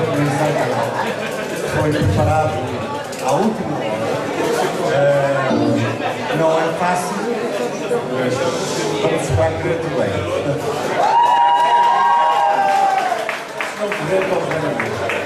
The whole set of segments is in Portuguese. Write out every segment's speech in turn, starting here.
da mesa foi preparado à última hora. Uh, não é fácil, mas vamos esperar que correr tudo bem. Se não correr, pode ver na mesa.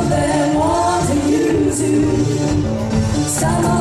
Some of them you to.